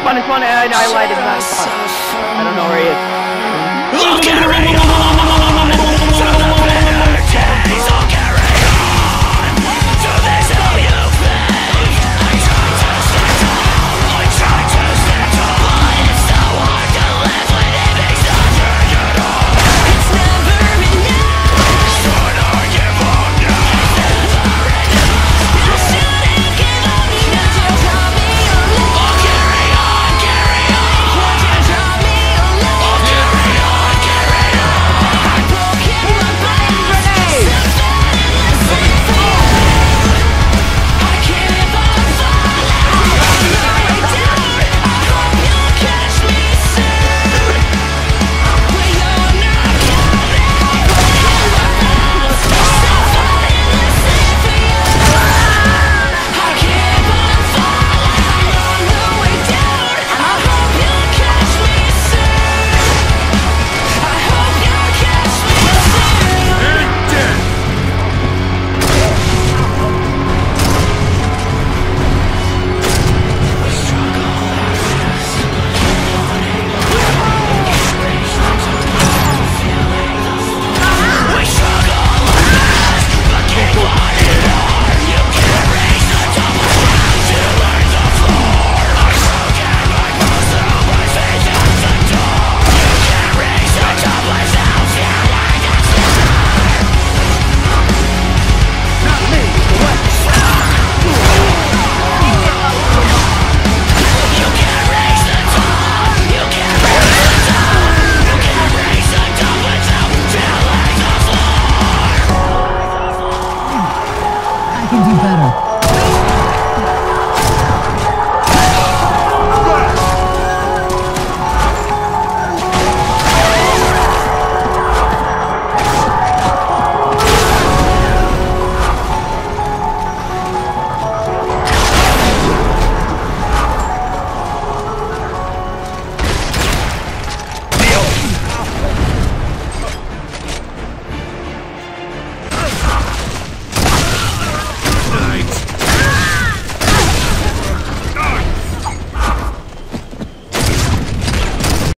spawn, it's spawn, I, I lied, it's. I don't know where he is. Look at me!